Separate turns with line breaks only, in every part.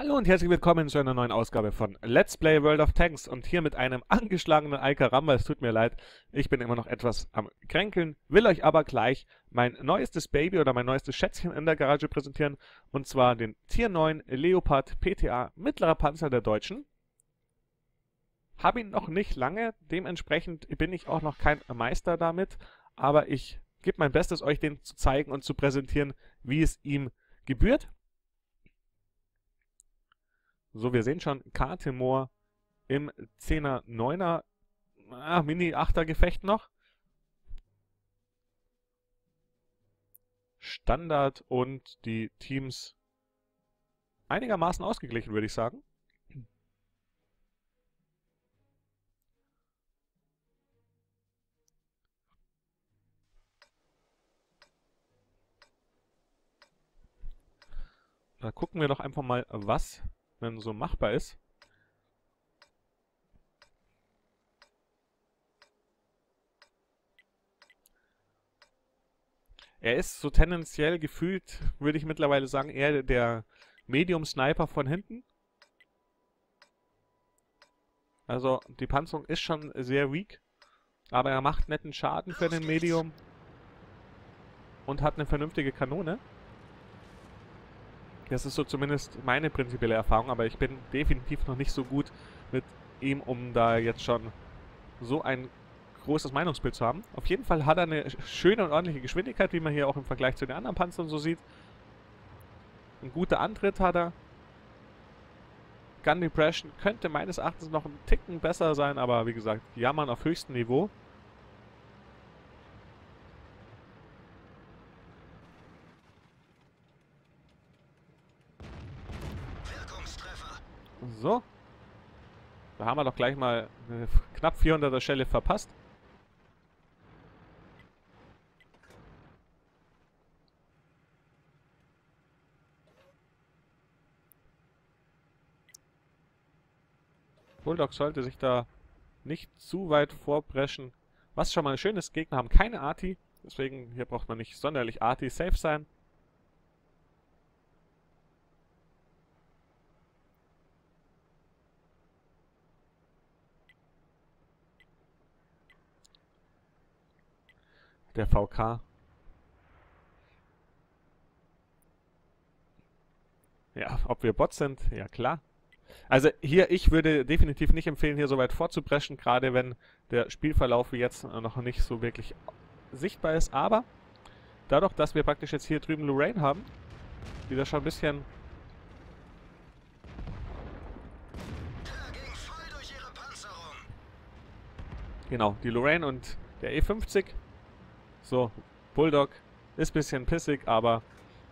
Hallo und herzlich willkommen zu einer neuen Ausgabe von Let's Play World of Tanks und hier mit einem angeschlagenen Alcaramba. Es tut mir leid, ich bin immer noch etwas am Kränkeln, will euch aber gleich mein neuestes Baby oder mein neuestes Schätzchen in der Garage präsentieren und zwar den Tier 9 Leopard PTA mittlerer Panzer der Deutschen. Habe ihn noch nicht lange, dementsprechend bin ich auch noch kein Meister damit, aber ich gebe mein Bestes, euch den zu zeigen und zu präsentieren, wie es ihm gebührt. So, wir sehen schon Kartemor im 10er, 9er, ah, Mini-8er Gefecht noch. Standard und die Teams einigermaßen ausgeglichen, würde ich sagen. Da gucken wir doch einfach mal, was wenn so machbar ist. Er ist so tendenziell gefühlt, würde ich mittlerweile sagen, eher der Medium-Sniper von hinten. Also die Panzerung ist schon sehr weak, aber er macht netten Schaden für den Medium und hat eine vernünftige Kanone. Das ist so zumindest meine prinzipielle Erfahrung, aber ich bin definitiv noch nicht so gut mit ihm, um da jetzt schon so ein großes Meinungsbild zu haben. Auf jeden Fall hat er eine schöne und ordentliche Geschwindigkeit, wie man hier auch im Vergleich zu den anderen Panzern so sieht. Ein guter Antritt hat er. Gun Depression könnte meines Erachtens noch ein Ticken besser sein, aber wie gesagt, jammern auf höchstem Niveau. So. Da haben wir doch gleich mal eine knapp 400er Schelle verpasst. Bulldog sollte sich da nicht zu weit vorpreschen. Was schon mal schön ist, Gegner haben keine Arti. Deswegen hier braucht man nicht sonderlich Arti safe sein. Der VK. Ja, ob wir Bots sind, ja klar. Also hier, ich würde definitiv nicht empfehlen, hier so weit vorzupreschen, gerade wenn der Spielverlauf jetzt noch nicht so wirklich sichtbar ist. Aber dadurch, dass wir praktisch jetzt hier drüben Lorraine haben, die da schon ein bisschen... Genau, die Lorraine und der E50 so, Bulldog ist ein bisschen pissig, aber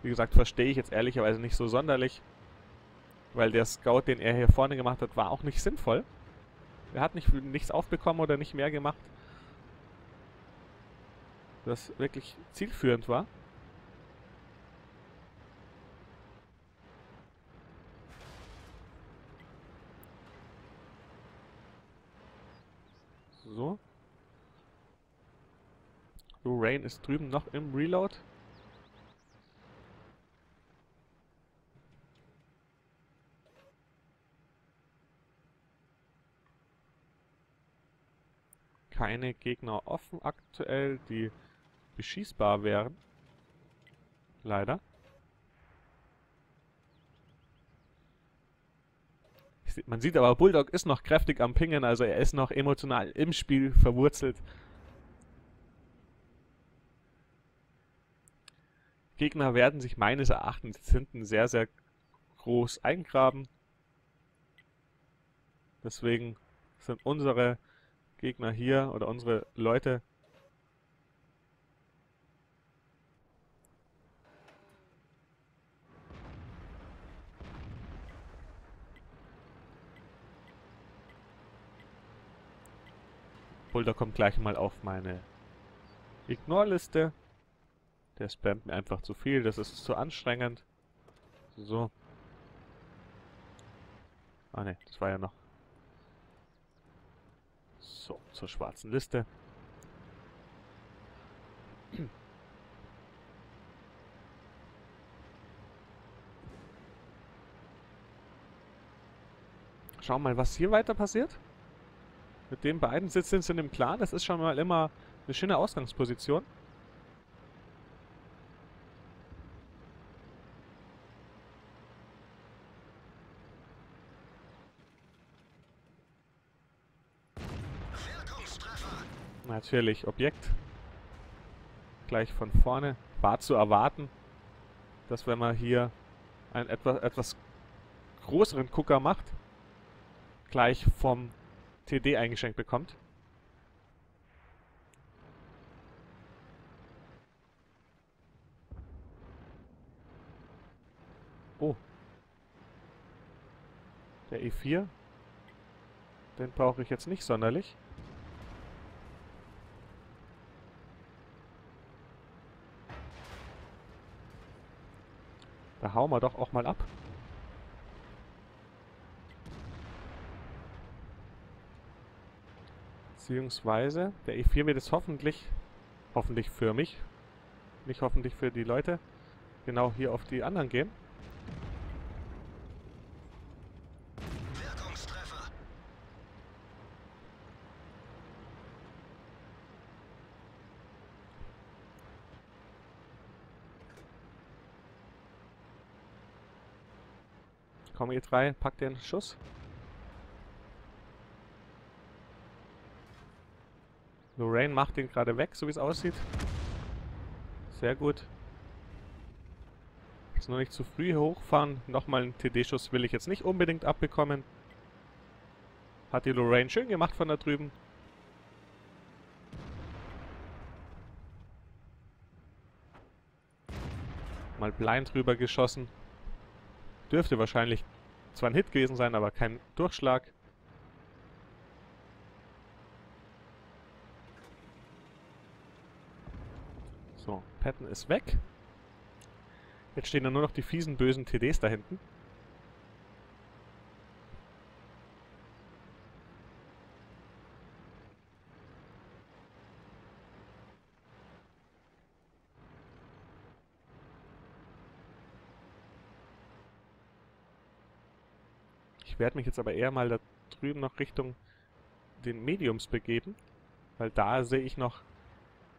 wie gesagt, verstehe ich jetzt ehrlicherweise nicht so sonderlich. Weil der Scout, den er hier vorne gemacht hat, war auch nicht sinnvoll. Er hat nicht, nichts aufbekommen oder nicht mehr gemacht, das wirklich zielführend war. So. Rain ist drüben noch im Reload. Keine Gegner offen aktuell, die beschießbar wären. Leider. Man sieht aber, Bulldog ist noch kräftig am Pingen, also er ist noch emotional im Spiel verwurzelt. Gegner werden sich meines Erachtens hinten sehr, sehr groß eingraben. Deswegen sind unsere Gegner hier oder unsere Leute Boulder kommt gleich mal auf meine Ignore-Liste. Der spammt mir einfach zu viel, das ist zu anstrengend. So. Ah ne, das war ja noch. So, zur schwarzen Liste. Schauen wir mal, was hier weiter passiert. Mit den beiden sitzen sie in dem Clan. Das ist schon mal immer eine schöne Ausgangsposition. Natürlich, Objekt. Gleich von vorne. War zu erwarten, dass wenn man hier einen etwas, etwas größeren Gucker macht, gleich vom TD eingeschenkt bekommt. Oh. Der E4. Den brauche ich jetzt nicht sonderlich. Da hauen wir doch auch mal ab. Beziehungsweise, der E4 wird es hoffentlich, hoffentlich für mich, nicht hoffentlich für die Leute, genau hier auf die anderen gehen. Komm, ihr drei, packt den Schuss. Lorraine macht den gerade weg, so wie es aussieht. Sehr gut. Jetzt nur nicht zu früh hochfahren. Nochmal einen TD-Schuss will ich jetzt nicht unbedingt abbekommen. Hat die Lorraine schön gemacht von da drüben. Mal blind rüber geschossen. Dürfte wahrscheinlich zwar ein Hit gewesen sein, aber kein Durchschlag. So, Patton ist weg. Jetzt stehen da nur noch die fiesen, bösen TDs da hinten. Ich werde mich jetzt aber eher mal da drüben noch Richtung den Mediums begeben, weil da sehe ich noch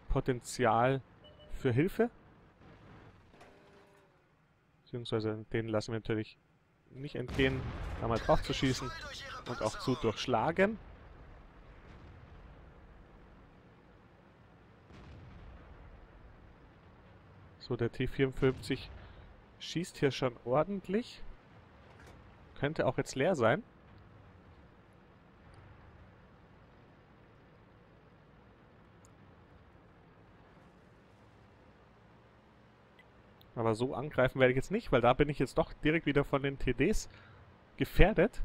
Potenzial für Hilfe. Beziehungsweise den lassen wir natürlich nicht entgehen, da mal drauf zu schießen und auch zu durchschlagen. So, der T-54 schießt hier schon ordentlich. Könnte auch jetzt leer sein. Aber so angreifen werde ich jetzt nicht, weil da bin ich jetzt doch direkt wieder von den TDs gefährdet.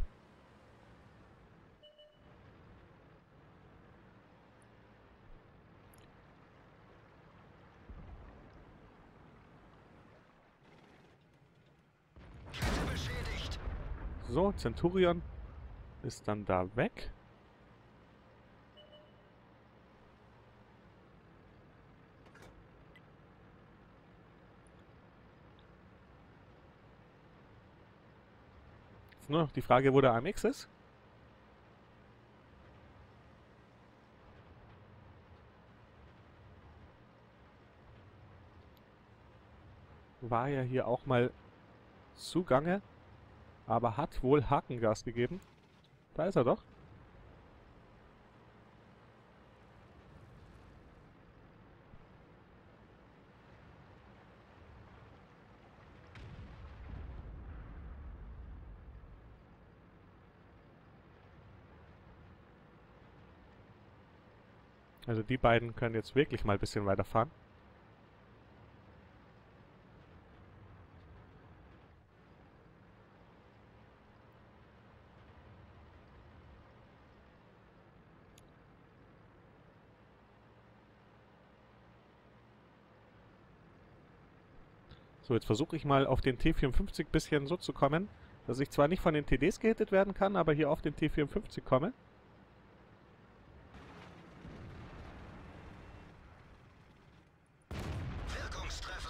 So, Centurion ist dann da weg. Jetzt nur noch die Frage, wo der AMX ist. War ja hier auch mal zugange aber hat wohl Hakengas gegeben. Da ist er doch. Also die beiden können jetzt wirklich mal ein bisschen weiterfahren. So, jetzt versuche ich mal auf den T54 bisschen so zu kommen, dass ich zwar nicht von den TDs gehittet werden kann, aber hier auf den T54 komme.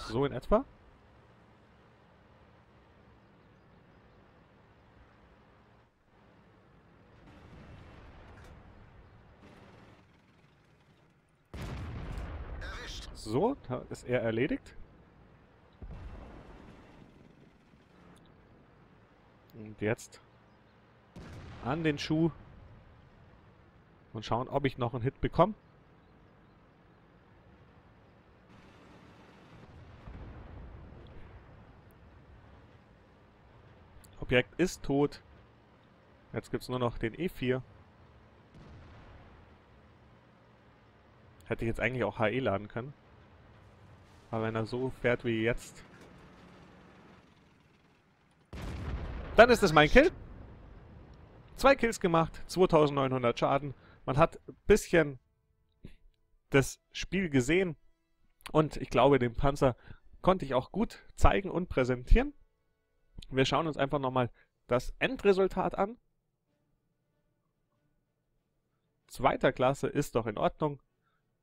So in etwa. So, da ist er erledigt. Und jetzt an den Schuh und schauen, ob ich noch einen Hit bekomme. Objekt ist tot. Jetzt gibt es nur noch den E4. Hätte ich jetzt eigentlich auch HE laden können. Aber wenn er so fährt wie jetzt... Dann ist es mein Kill. Zwei Kills gemacht, 2900 Schaden. Man hat ein bisschen das Spiel gesehen. Und ich glaube, den Panzer konnte ich auch gut zeigen und präsentieren. Wir schauen uns einfach nochmal das Endresultat an. Zweiter Klasse ist doch in Ordnung.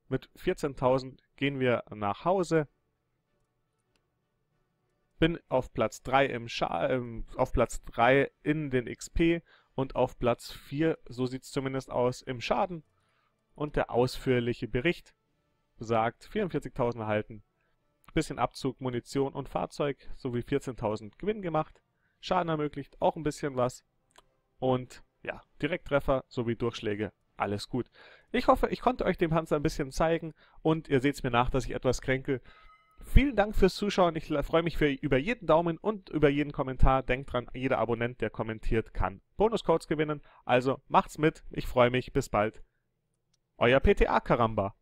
Mit 14.000 gehen wir nach Hause. Bin auf Platz 3 im Scha äh, auf Platz 3 in den XP und auf Platz 4, so sieht es zumindest aus, im Schaden. Und der ausführliche Bericht besagt 44.000 erhalten, bisschen Abzug, Munition und Fahrzeug sowie 14.000 Gewinn gemacht. Schaden ermöglicht auch ein bisschen was. Und ja, Direkttreffer sowie Durchschläge, alles gut. Ich hoffe, ich konnte euch den Panzer ein bisschen zeigen und ihr seht es mir nach, dass ich etwas kränke. Vielen Dank fürs Zuschauen. Ich freue mich für, über jeden Daumen und über jeden Kommentar. Denkt dran, jeder Abonnent, der kommentiert, kann Bonuscodes gewinnen. Also macht's mit. Ich freue mich. Bis bald. Euer PTA Karamba.